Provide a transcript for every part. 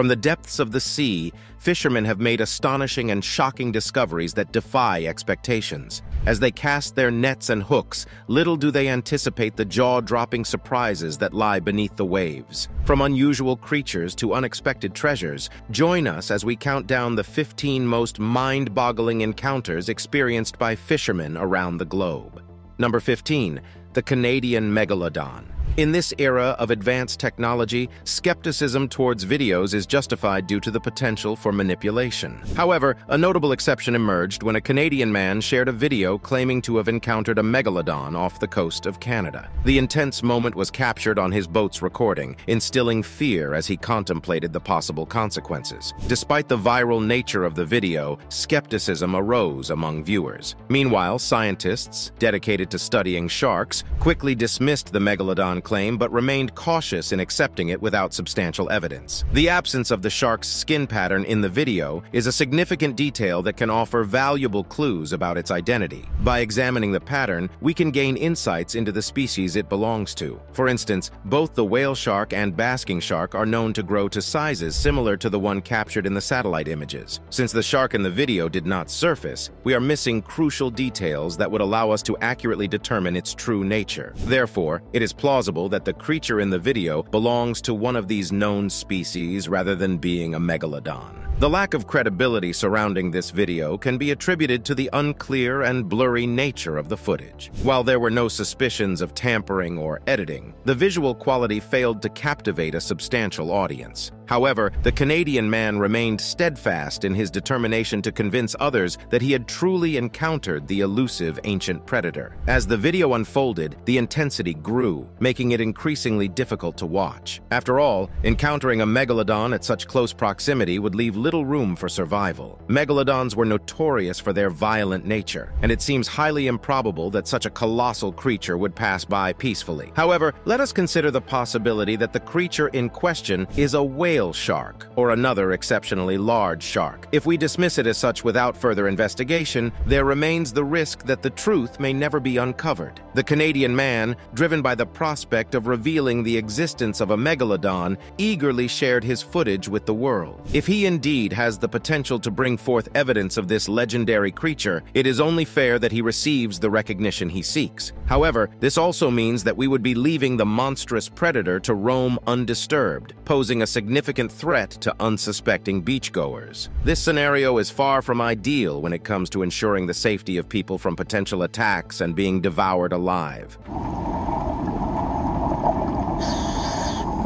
From the depths of the sea, fishermen have made astonishing and shocking discoveries that defy expectations. As they cast their nets and hooks, little do they anticipate the jaw-dropping surprises that lie beneath the waves. From unusual creatures to unexpected treasures, join us as we count down the 15 most mind-boggling encounters experienced by fishermen around the globe. Number 15. The Canadian Megalodon. In this era of advanced technology, skepticism towards videos is justified due to the potential for manipulation. However, a notable exception emerged when a Canadian man shared a video claiming to have encountered a megalodon off the coast of Canada. The intense moment was captured on his boat's recording, instilling fear as he contemplated the possible consequences. Despite the viral nature of the video, skepticism arose among viewers. Meanwhile, scientists, dedicated to studying sharks, quickly dismissed the megalodon claim but remained cautious in accepting it without substantial evidence. The absence of the shark's skin pattern in the video is a significant detail that can offer valuable clues about its identity. By examining the pattern, we can gain insights into the species it belongs to. For instance, both the whale shark and basking shark are known to grow to sizes similar to the one captured in the satellite images. Since the shark in the video did not surface, we are missing crucial details that would allow us to accurately determine its true nature. Therefore, it is plausible plausible that the creature in the video belongs to one of these known species rather than being a megalodon. The lack of credibility surrounding this video can be attributed to the unclear and blurry nature of the footage. While there were no suspicions of tampering or editing, the visual quality failed to captivate a substantial audience. However, the Canadian man remained steadfast in his determination to convince others that he had truly encountered the elusive ancient predator. As the video unfolded, the intensity grew, making it increasingly difficult to watch. After all, encountering a megalodon at such close proximity would leave little room for survival. Megalodons were notorious for their violent nature, and it seems highly improbable that such a colossal creature would pass by peacefully. However, let us consider the possibility that the creature in question is a whale shark, or another exceptionally large shark. If we dismiss it as such without further investigation, there remains the risk that the truth may never be uncovered. The Canadian man, driven by the prospect of revealing the existence of a megalodon, eagerly shared his footage with the world. If he indeed has the potential to bring forth evidence of this legendary creature, it is only fair that he receives the recognition he seeks. However, this also means that we would be leaving the monstrous predator to roam undisturbed, posing a significant threat to unsuspecting beachgoers. This scenario is far from ideal when it comes to ensuring the safety of people from potential attacks and being devoured alive.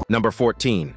Number 14.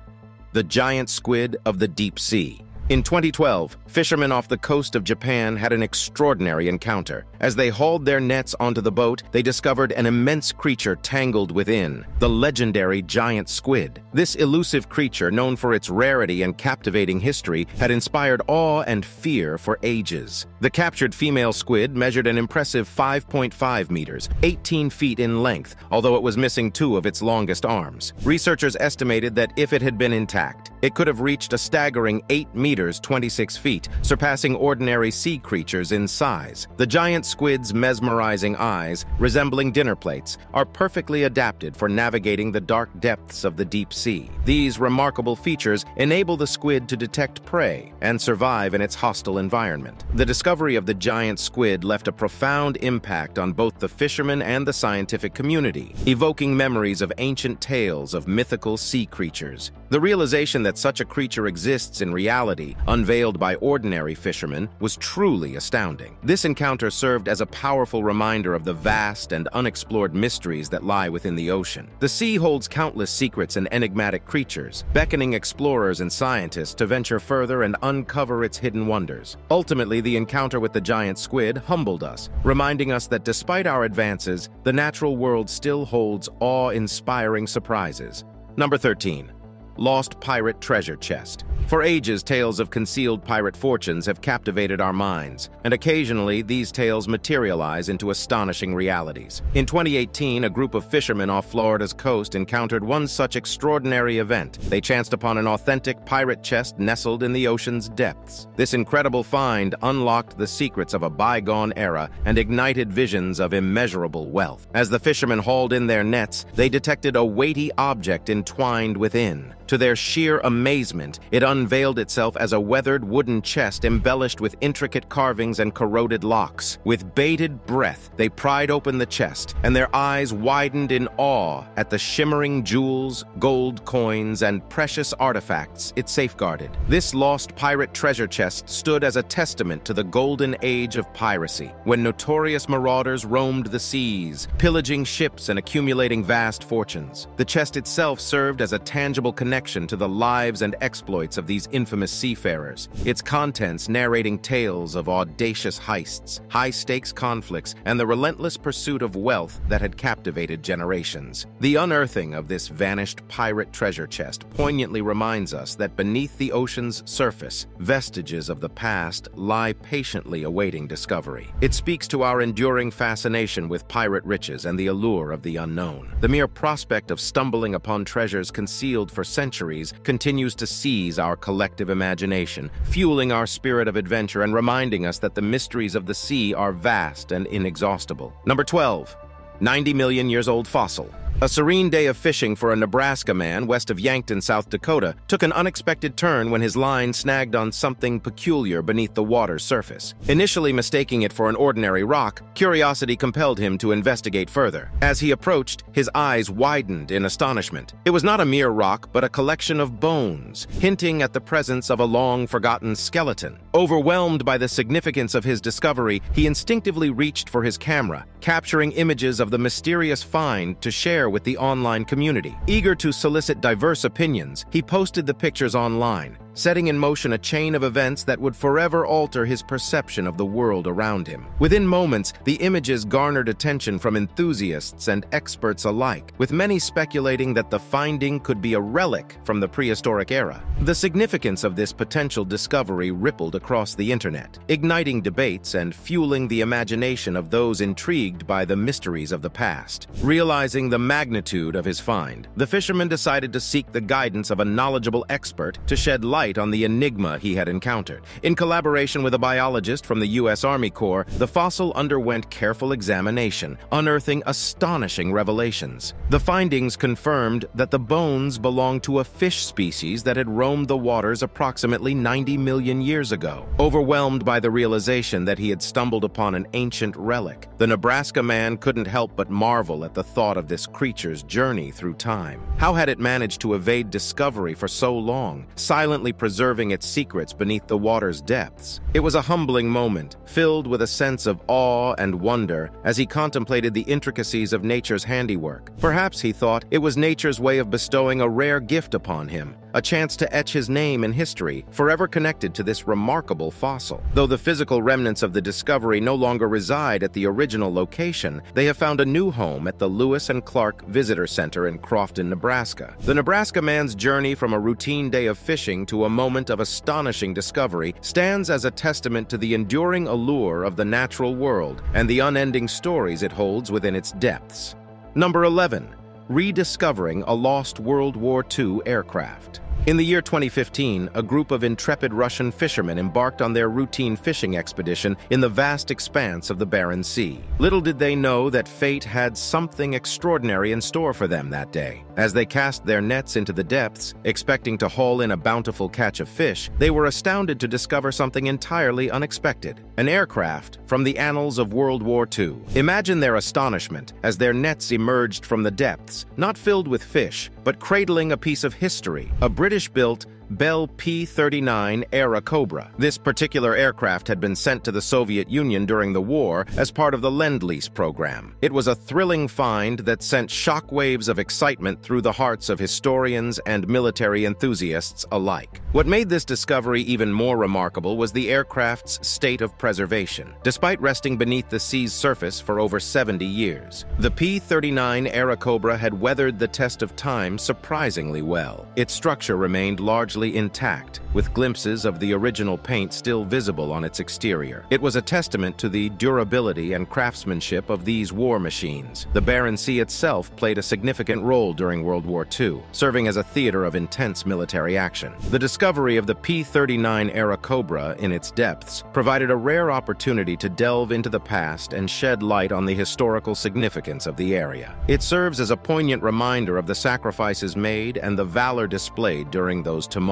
The Giant Squid of the Deep Sea. In 2012, fishermen off the coast of Japan had an extraordinary encounter. As they hauled their nets onto the boat, they discovered an immense creature tangled within, the legendary giant squid. This elusive creature, known for its rarity and captivating history, had inspired awe and fear for ages. The captured female squid measured an impressive 5.5 meters, 18 feet in length, although it was missing two of its longest arms. Researchers estimated that if it had been intact, it could have reached a staggering 8 meters meters 26 feet, surpassing ordinary sea creatures in size. The giant squid's mesmerizing eyes, resembling dinner plates, are perfectly adapted for navigating the dark depths of the deep sea. These remarkable features enable the squid to detect prey and survive in its hostile environment. The discovery of the giant squid left a profound impact on both the fishermen and the scientific community, evoking memories of ancient tales of mythical sea creatures. The realization that such a creature exists in reality unveiled by ordinary fishermen, was truly astounding. This encounter served as a powerful reminder of the vast and unexplored mysteries that lie within the ocean. The sea holds countless secrets and enigmatic creatures, beckoning explorers and scientists to venture further and uncover its hidden wonders. Ultimately, the encounter with the giant squid humbled us, reminding us that despite our advances, the natural world still holds awe-inspiring surprises. Number 13. Lost Pirate Treasure Chest. For ages, tales of concealed pirate fortunes have captivated our minds, and occasionally these tales materialize into astonishing realities. In 2018, a group of fishermen off Florida's coast encountered one such extraordinary event. They chanced upon an authentic pirate chest nestled in the ocean's depths. This incredible find unlocked the secrets of a bygone era and ignited visions of immeasurable wealth. As the fishermen hauled in their nets, they detected a weighty object entwined within. To their sheer amazement, it unveiled itself as a weathered wooden chest embellished with intricate carvings and corroded locks. With bated breath, they pried open the chest, and their eyes widened in awe at the shimmering jewels, gold coins, and precious artifacts it safeguarded. This lost pirate treasure chest stood as a testament to the golden age of piracy, when notorious marauders roamed the seas, pillaging ships and accumulating vast fortunes. The chest itself served as a tangible connection to the lives and exploits of these infamous seafarers, its contents narrating tales of audacious heists, high-stakes conflicts, and the relentless pursuit of wealth that had captivated generations. The unearthing of this vanished pirate treasure chest poignantly reminds us that beneath the ocean's surface, vestiges of the past lie patiently awaiting discovery. It speaks to our enduring fascination with pirate riches and the allure of the unknown. The mere prospect of stumbling upon treasures concealed for centuries continues to seize our collective imagination, fueling our spirit of adventure and reminding us that the mysteries of the sea are vast and inexhaustible. Number 12. 90 million years old fossil. A serene day of fishing for a Nebraska man west of Yankton, South Dakota, took an unexpected turn when his line snagged on something peculiar beneath the water's surface. Initially mistaking it for an ordinary rock, curiosity compelled him to investigate further. As he approached, his eyes widened in astonishment. It was not a mere rock, but a collection of bones, hinting at the presence of a long-forgotten skeleton. Overwhelmed by the significance of his discovery, he instinctively reached for his camera, capturing images of the mysterious find to share with the online community. Eager to solicit diverse opinions, he posted the pictures online, setting in motion a chain of events that would forever alter his perception of the world around him. Within moments, the images garnered attention from enthusiasts and experts alike, with many speculating that the finding could be a relic from the prehistoric era. The significance of this potential discovery rippled across the internet, igniting debates and fueling the imagination of those intrigued by the mysteries of the past. Realizing the magnitude of his find, the fisherman decided to seek the guidance of a knowledgeable expert to shed light light on the enigma he had encountered. In collaboration with a biologist from the U.S. Army Corps, the fossil underwent careful examination, unearthing astonishing revelations. The findings confirmed that the bones belonged to a fish species that had roamed the waters approximately 90 million years ago. Overwhelmed by the realization that he had stumbled upon an ancient relic, the Nebraska man couldn't help but marvel at the thought of this creature's journey through time. How had it managed to evade discovery for so long, silently preserving its secrets beneath the water's depths. It was a humbling moment, filled with a sense of awe and wonder as he contemplated the intricacies of nature's handiwork. Perhaps, he thought, it was nature's way of bestowing a rare gift upon him, a chance to etch his name in history, forever connected to this remarkable fossil. Though the physical remnants of the discovery no longer reside at the original location, they have found a new home at the Lewis and Clark Visitor Center in Crofton, Nebraska. The Nebraska man's journey from a routine day of fishing to a moment of astonishing discovery stands as a testament to the enduring allure of the natural world and the unending stories it holds within its depths. Number 11. Rediscovering a Lost World War II Aircraft in the year 2015, a group of intrepid Russian fishermen embarked on their routine fishing expedition in the vast expanse of the Barents Sea. Little did they know that fate had something extraordinary in store for them that day. As they cast their nets into the depths, expecting to haul in a bountiful catch of fish, they were astounded to discover something entirely unexpected, an aircraft from the annals of World War II. Imagine their astonishment as their nets emerged from the depths, not filled with fish, but cradling a piece of history, a British-built Bell P-39 Airacobra. This particular aircraft had been sent to the Soviet Union during the war as part of the Lend-Lease program. It was a thrilling find that sent shockwaves of excitement through the hearts of historians and military enthusiasts alike. What made this discovery even more remarkable was the aircraft's state of preservation, despite resting beneath the sea's surface for over 70 years. The P-39 Airacobra had weathered the test of time surprisingly well. Its structure remained largely largely intact, with glimpses of the original paint still visible on its exterior. It was a testament to the durability and craftsmanship of these war machines. The Barents Sea itself played a significant role during World War II, serving as a theater of intense military action. The discovery of the P-39 Airacobra in its depths provided a rare opportunity to delve into the past and shed light on the historical significance of the area. It serves as a poignant reminder of the sacrifices made and the valor displayed during those tumultuous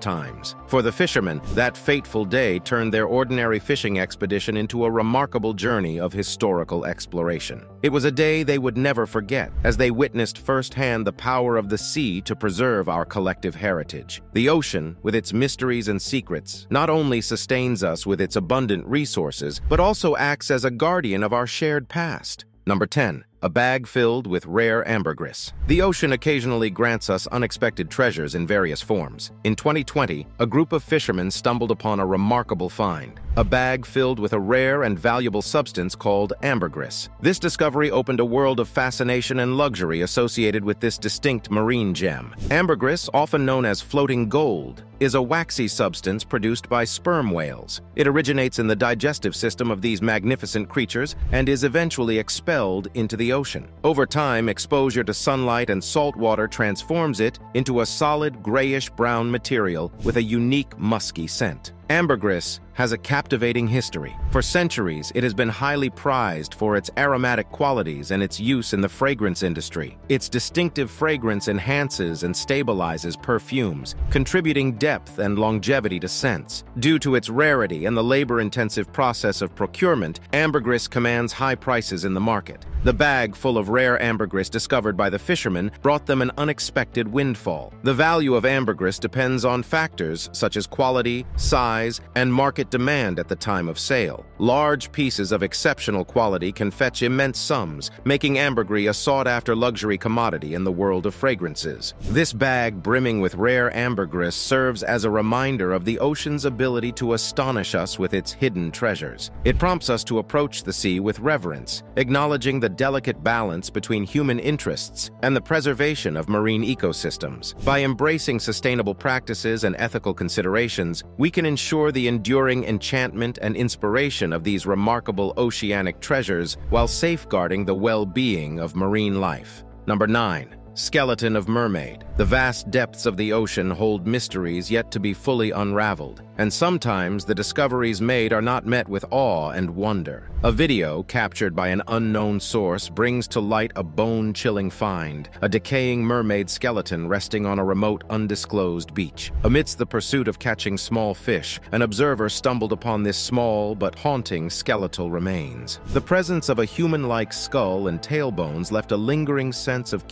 times. For the fishermen, that fateful day turned their ordinary fishing expedition into a remarkable journey of historical exploration. It was a day they would never forget, as they witnessed firsthand the power of the sea to preserve our collective heritage. The ocean, with its mysteries and secrets, not only sustains us with its abundant resources, but also acts as a guardian of our shared past. Number 10 a bag filled with rare ambergris. The ocean occasionally grants us unexpected treasures in various forms. In 2020, a group of fishermen stumbled upon a remarkable find, a bag filled with a rare and valuable substance called ambergris. This discovery opened a world of fascination and luxury associated with this distinct marine gem. Ambergris, often known as floating gold, is a waxy substance produced by sperm whales. It originates in the digestive system of these magnificent creatures and is eventually expelled into the ocean. Over time, exposure to sunlight and salt water transforms it into a solid grayish-brown material with a unique musky scent. Ambergris has a captivating history. For centuries, it has been highly prized for its aromatic qualities and its use in the fragrance industry. Its distinctive fragrance enhances and stabilizes perfumes, contributing depth and longevity to scents. Due to its rarity and the labor-intensive process of procurement, ambergris commands high prices in the market. The bag full of rare ambergris discovered by the fishermen brought them an unexpected windfall. The value of ambergris depends on factors such as quality, size, and market demand at the time of sale. Large pieces of exceptional quality can fetch immense sums, making ambergris a sought-after luxury commodity in the world of fragrances. This bag brimming with rare ambergris serves as a reminder of the ocean's ability to astonish us with its hidden treasures. It prompts us to approach the sea with reverence, acknowledging the delicate balance between human interests and the preservation of marine ecosystems. By embracing sustainable practices and ethical considerations, we can ensure the enduring enchantment and inspiration of these remarkable oceanic treasures while safeguarding the well-being of marine life. Number 9. Skeleton of Mermaid. The vast depths of the ocean hold mysteries yet to be fully unraveled, and sometimes the discoveries made are not met with awe and wonder. A video captured by an unknown source brings to light a bone-chilling find, a decaying mermaid skeleton resting on a remote, undisclosed beach. Amidst the pursuit of catching small fish, an observer stumbled upon this small but haunting skeletal remains. The presence of a human-like skull and tailbones left a lingering sense of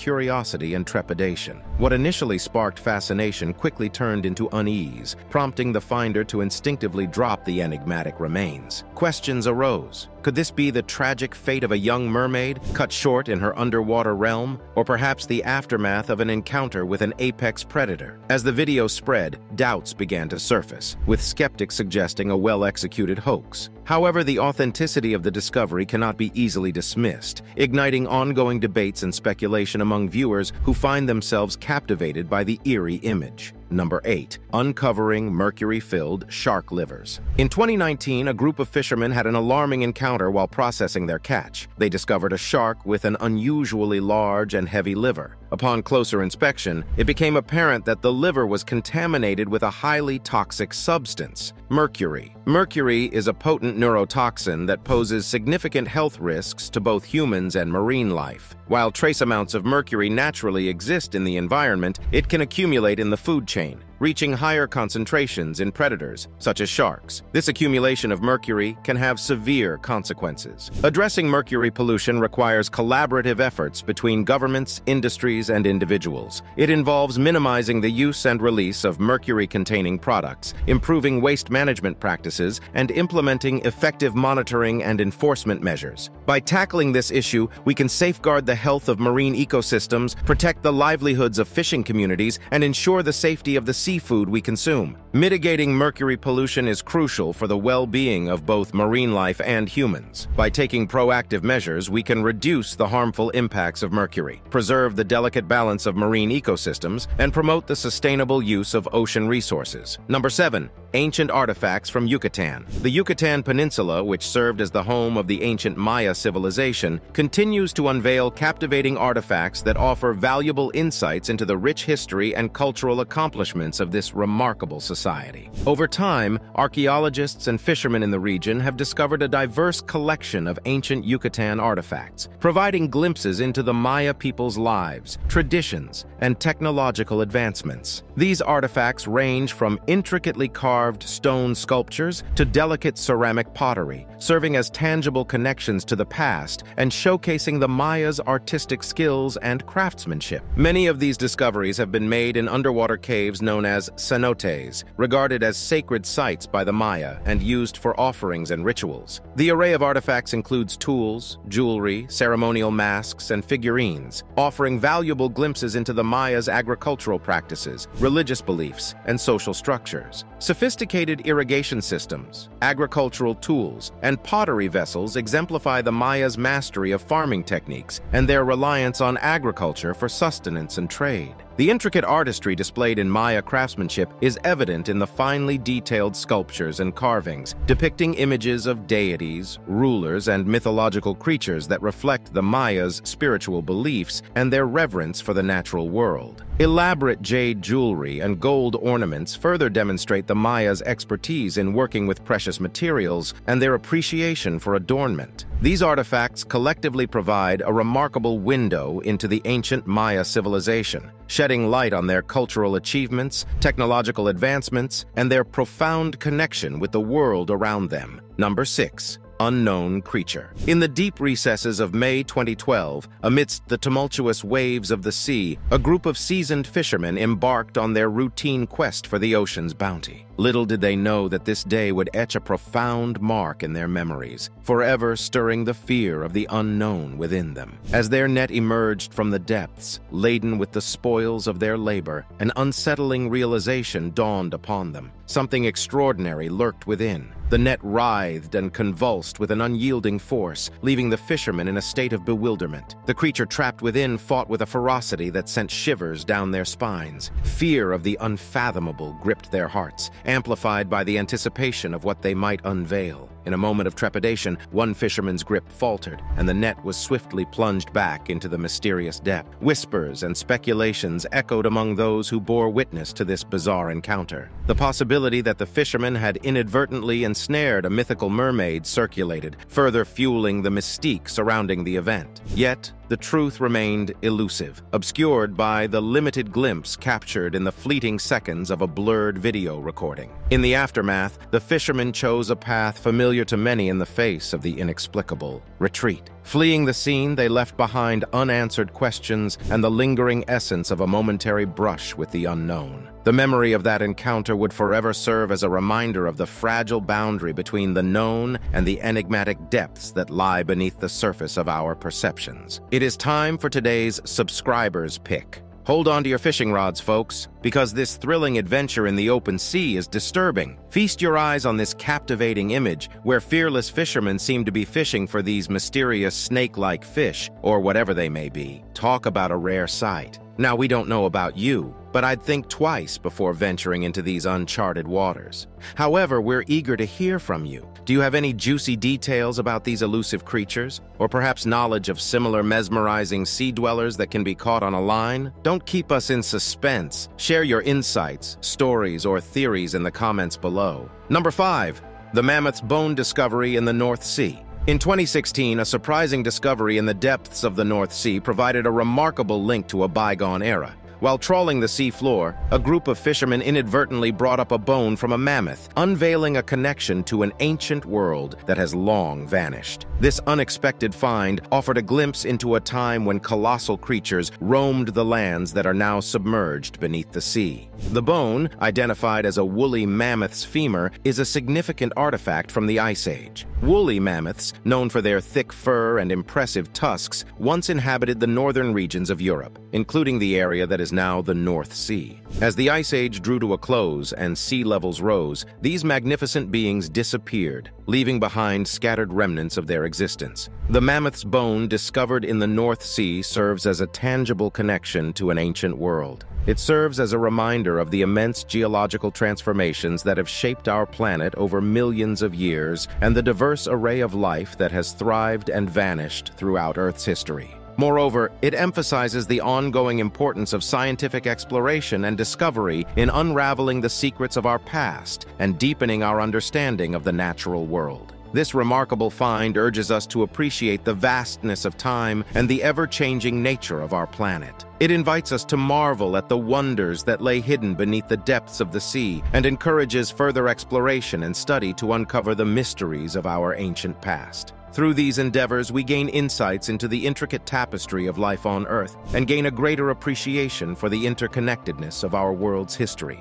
curiosity and trepidation. What initially sparked fascination quickly turned into unease, prompting the finder to instinctively drop the enigmatic remains. Questions arose. Could this be the tragic fate of a young mermaid, cut short in her underwater realm, or perhaps the aftermath of an encounter with an apex predator? As the video spread, doubts began to surface, with skeptics suggesting a well-executed hoax. However, the authenticity of the discovery cannot be easily dismissed, igniting ongoing debates and speculation among viewers who find themselves captivated by the eerie image. Number 8. Uncovering mercury-filled shark livers. In 2019, a group of fishermen had an alarming encounter while processing their catch. They discovered a shark with an unusually large and heavy liver. Upon closer inspection, it became apparent that the liver was contaminated with a highly toxic substance, mercury. Mercury is a potent neurotoxin that poses significant health risks to both humans and marine life. While trace amounts of mercury naturally exist in the environment, it can accumulate in the food chain, reaching higher concentrations in predators, such as sharks. This accumulation of mercury can have severe consequences. Addressing mercury pollution requires collaborative efforts between governments, industries, and individuals. It involves minimizing the use and release of mercury-containing products, improving waste management practices, and implementing effective monitoring and enforcement measures. By tackling this issue, we can safeguard the health of marine ecosystems, protect the livelihoods of fishing communities, and ensure the safety of the seafood we consume. Mitigating mercury pollution is crucial for the well-being of both marine life and humans. By taking proactive measures, we can reduce the harmful impacts of mercury, preserve the delicate balance of marine ecosystems, and promote the sustainable use of ocean resources. Number 7. Ancient artifacts from Yucatan. The Yucatan Peninsula, which served as the home of the ancient Maya civilization, continues to unveil captivating artifacts that offer valuable insights into the rich history and cultural accomplishments of this remarkable society. Over time, archaeologists and fishermen in the region have discovered a diverse collection of ancient Yucatan artifacts, providing glimpses into the Maya people's lives, traditions, and technological advancements. These artifacts range from intricately carved stone sculptures to delicate ceramic pottery, serving as tangible connections to the past and showcasing the Mayas' artistic skills and craftsmanship. Many of these discoveries have been made in underwater caves known as cenotes, regarded as sacred sites by the Maya and used for offerings and rituals. The array of artifacts includes tools, jewelry, ceremonial masks, and figurines, offering valuable glimpses into the Mayas' agricultural practices, religious beliefs, and social structures. Sophisticated irrigation systems, agricultural tools, and pottery vessels exemplify the Mayas' mastery of farming techniques and their reliance on agriculture for sustenance and trade. The intricate artistry displayed in Maya craftsmanship is evident in the finely detailed sculptures and carvings, depicting images of deities, rulers, and mythological creatures that reflect the Mayas' spiritual beliefs and their reverence for the natural world. Elaborate jade jewelry and gold ornaments further demonstrate the Mayas' expertise in working with precious materials and their appreciation for adornment. These artifacts collectively provide a remarkable window into the ancient Maya civilization, shedding light on their cultural achievements, technological advancements, and their profound connection with the world around them. Number 6 unknown creature. In the deep recesses of May 2012, amidst the tumultuous waves of the sea, a group of seasoned fishermen embarked on their routine quest for the ocean's bounty. Little did they know that this day would etch a profound mark in their memories, forever stirring the fear of the unknown within them. As their net emerged from the depths, laden with the spoils of their labor, an unsettling realization dawned upon them. Something extraordinary lurked within. The net writhed and convulsed with an unyielding force, leaving the fishermen in a state of bewilderment. The creature trapped within fought with a ferocity that sent shivers down their spines. Fear of the unfathomable gripped their hearts, amplified by the anticipation of what they might unveil. In a moment of trepidation, one fisherman's grip faltered, and the net was swiftly plunged back into the mysterious depth. Whispers and speculations echoed among those who bore witness to this bizarre encounter. The possibility that the fisherman had inadvertently ensnared a mythical mermaid circulated, further fueling the mystique surrounding the event. Yet, the truth remained elusive, obscured by the limited glimpse captured in the fleeting seconds of a blurred video recording. In the aftermath, the fishermen chose a path familiar to many in the face of the inexplicable retreat. Fleeing the scene, they left behind unanswered questions and the lingering essence of a momentary brush with the unknown. The memory of that encounter would forever serve as a reminder of the fragile boundary between the known and the enigmatic depths that lie beneath the surface of our perceptions. It is time for today's subscribers pick. Hold on to your fishing rods, folks, because this thrilling adventure in the open sea is disturbing. Feast your eyes on this captivating image where fearless fishermen seem to be fishing for these mysterious snake-like fish, or whatever they may be. Talk about a rare sight. Now, we don't know about you, but I'd think twice before venturing into these uncharted waters. However, we're eager to hear from you. Do you have any juicy details about these elusive creatures? Or perhaps knowledge of similar mesmerizing sea dwellers that can be caught on a line? Don't keep us in suspense. Share your insights, stories, or theories in the comments below. Number 5. The Mammoth's Bone Discovery in the North Sea. In 2016, a surprising discovery in the depths of the North Sea provided a remarkable link to a bygone era. While trawling the sea floor, a group of fishermen inadvertently brought up a bone from a mammoth, unveiling a connection to an ancient world that has long vanished. This unexpected find offered a glimpse into a time when colossal creatures roamed the lands that are now submerged beneath the sea. The bone, identified as a woolly mammoth's femur, is a significant artifact from the Ice Age. Woolly mammoths, known for their thick fur and impressive tusks, once inhabited the northern regions of Europe. Including the area that is now the North Sea. As the Ice Age drew to a close and sea levels rose, these magnificent beings disappeared, leaving behind scattered remnants of their existence. The mammoth's bone discovered in the North Sea serves as a tangible connection to an ancient world. It serves as a reminder of the immense geological transformations that have shaped our planet over millions of years and the diverse array of life that has thrived and vanished throughout Earth's history. Moreover, it emphasizes the ongoing importance of scientific exploration and discovery in unraveling the secrets of our past and deepening our understanding of the natural world. This remarkable find urges us to appreciate the vastness of time and the ever-changing nature of our planet. It invites us to marvel at the wonders that lay hidden beneath the depths of the sea and encourages further exploration and study to uncover the mysteries of our ancient past. Through these endeavors, we gain insights into the intricate tapestry of life on Earth and gain a greater appreciation for the interconnectedness of our world's history.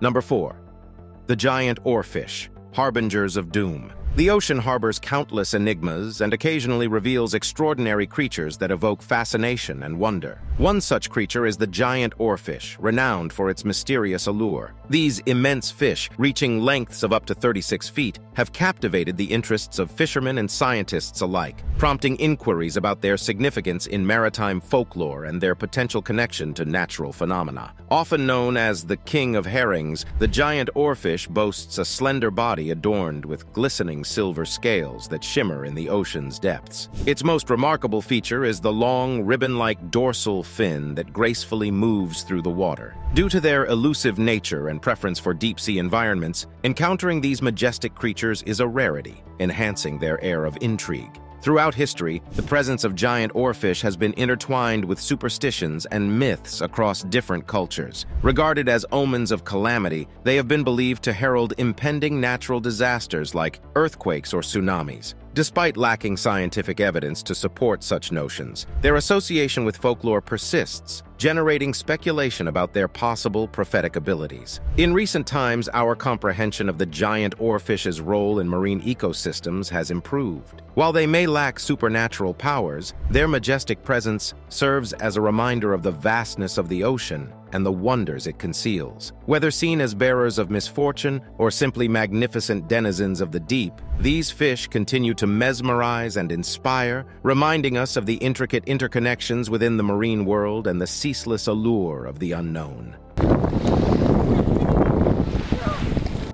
Number 4. The Giant Oarfish, Harbingers of Doom. The ocean harbors countless enigmas and occasionally reveals extraordinary creatures that evoke fascination and wonder. One such creature is the giant oarfish, renowned for its mysterious allure. These immense fish, reaching lengths of up to 36 feet, have captivated the interests of fishermen and scientists alike, prompting inquiries about their significance in maritime folklore and their potential connection to natural phenomena. Often known as the king of herrings, the giant oarfish boasts a slender body adorned with glistening silver scales that shimmer in the ocean's depths. Its most remarkable feature is the long, ribbon-like dorsal fin that gracefully moves through the water. Due to their elusive nature and preference for deep-sea environments, encountering these majestic creatures is a rarity, enhancing their air of intrigue. Throughout history, the presence of giant oarfish has been intertwined with superstitions and myths across different cultures. Regarded as omens of calamity, they have been believed to herald impending natural disasters like earthquakes or tsunamis. Despite lacking scientific evidence to support such notions, their association with folklore persists, generating speculation about their possible prophetic abilities. In recent times, our comprehension of the giant oarfish's role in marine ecosystems has improved. While they may lack supernatural powers, their majestic presence serves as a reminder of the vastness of the ocean and the wonders it conceals. Whether seen as bearers of misfortune or simply magnificent denizens of the deep, these fish continue to mesmerize and inspire, reminding us of the intricate interconnections within the marine world and the ceaseless allure of the unknown.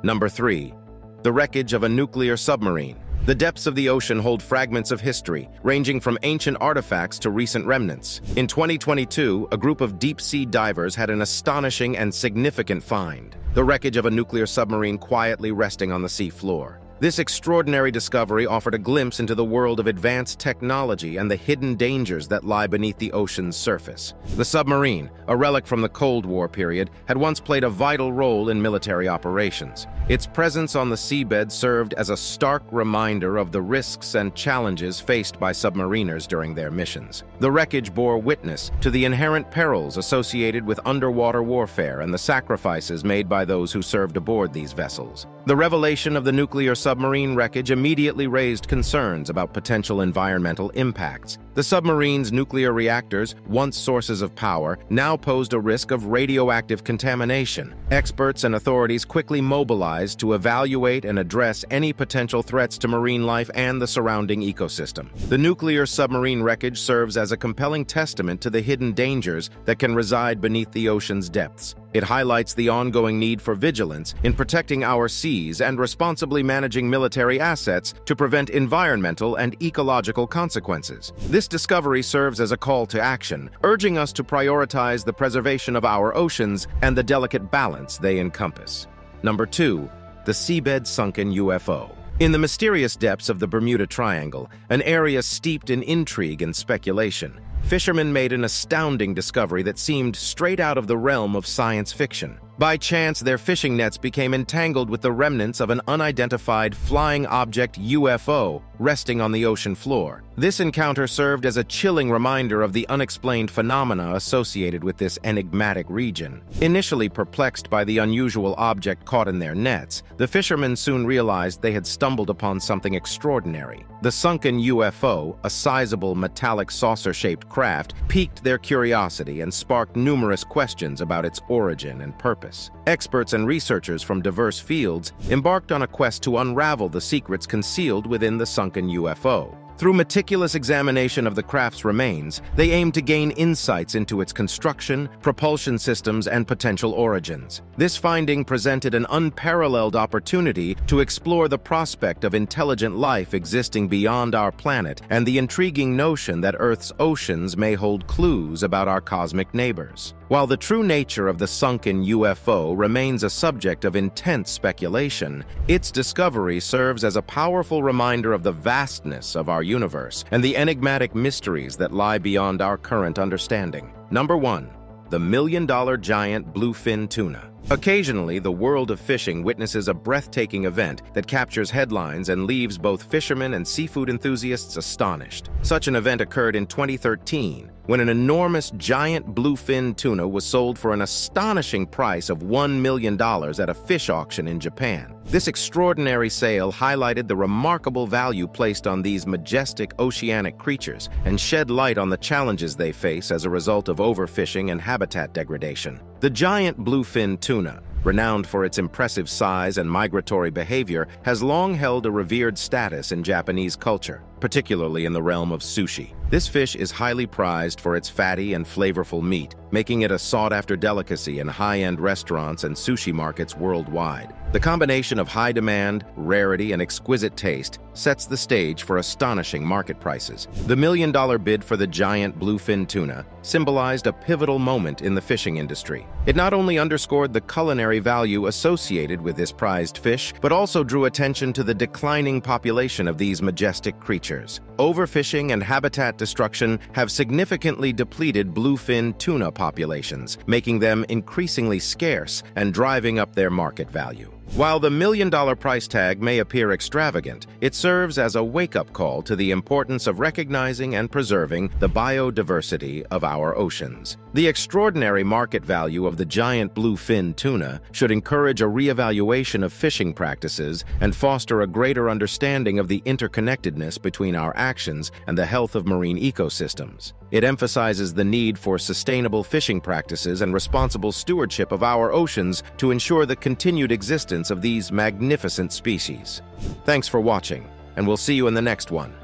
Number 3. The wreckage of a nuclear submarine. The depths of the ocean hold fragments of history, ranging from ancient artifacts to recent remnants. In 2022, a group of deep-sea divers had an astonishing and significant find, the wreckage of a nuclear submarine quietly resting on the sea floor. This extraordinary discovery offered a glimpse into the world of advanced technology and the hidden dangers that lie beneath the ocean's surface. The submarine, a relic from the Cold War period, had once played a vital role in military operations. Its presence on the seabed served as a stark reminder of the risks and challenges faced by submariners during their missions. The wreckage bore witness to the inherent perils associated with underwater warfare and the sacrifices made by those who served aboard these vessels. The revelation of the nuclear submarine wreckage immediately raised concerns about potential environmental impacts. The submarine's nuclear reactors, once sources of power, now posed a risk of radioactive contamination. Experts and authorities quickly mobilized to evaluate and address any potential threats to marine life and the surrounding ecosystem. The nuclear submarine wreckage serves as a compelling testament to the hidden dangers that can reside beneath the ocean's depths. It highlights the ongoing need for vigilance in protecting our seas and responsibly managing military assets to prevent environmental and ecological consequences. This discovery serves as a call to action, urging us to prioritize the preservation of our oceans and the delicate balance they encompass. Number 2. The Seabed Sunken UFO in the mysterious depths of the Bermuda Triangle, an area steeped in intrigue and speculation, fishermen made an astounding discovery that seemed straight out of the realm of science fiction. By chance, their fishing nets became entangled with the remnants of an unidentified flying object UFO resting on the ocean floor. This encounter served as a chilling reminder of the unexplained phenomena associated with this enigmatic region. Initially perplexed by the unusual object caught in their nets, the fishermen soon realized they had stumbled upon something extraordinary. The sunken UFO, a sizable metallic saucer-shaped craft, piqued their curiosity and sparked numerous questions about its origin and purpose. Experts and researchers from diverse fields embarked on a quest to unravel the secrets concealed within the sunken UFO. Through meticulous examination of the craft's remains, they aim to gain insights into its construction, propulsion systems, and potential origins. This finding presented an unparalleled opportunity to explore the prospect of intelligent life existing beyond our planet and the intriguing notion that Earth's oceans may hold clues about our cosmic neighbors. While the true nature of the sunken UFO remains a subject of intense speculation, its discovery serves as a powerful reminder of the vastness of our universe and the enigmatic mysteries that lie beyond our current understanding. Number 1. The Million Dollar Giant Bluefin Tuna Occasionally, the world of fishing witnesses a breathtaking event that captures headlines and leaves both fishermen and seafood enthusiasts astonished. Such an event occurred in 2013 when an enormous giant bluefin tuna was sold for an astonishing price of $1 million at a fish auction in Japan. This extraordinary sale highlighted the remarkable value placed on these majestic oceanic creatures and shed light on the challenges they face as a result of overfishing and habitat degradation. The giant bluefin tuna, renowned for its impressive size and migratory behavior, has long held a revered status in Japanese culture, particularly in the realm of sushi. This fish is highly prized for its fatty and flavorful meat, making it a sought-after delicacy in high-end restaurants and sushi markets worldwide. The combination of high demand, rarity, and exquisite taste sets the stage for astonishing market prices. The million-dollar bid for the giant bluefin tuna symbolized a pivotal moment in the fishing industry. It not only underscored the culinary value associated with this prized fish, but also drew attention to the declining population of these majestic creatures features Overfishing and habitat destruction have significantly depleted bluefin tuna populations, making them increasingly scarce and driving up their market value. While the million-dollar price tag may appear extravagant, it serves as a wake-up call to the importance of recognizing and preserving the biodiversity of our oceans. The extraordinary market value of the giant bluefin tuna should encourage a reevaluation of fishing practices and foster a greater understanding of the interconnectedness between our actions and the health of marine ecosystems. It emphasizes the need for sustainable fishing practices and responsible stewardship of our oceans to ensure the continued existence of these magnificent species. Thanks for watching, and we'll see you in the next one.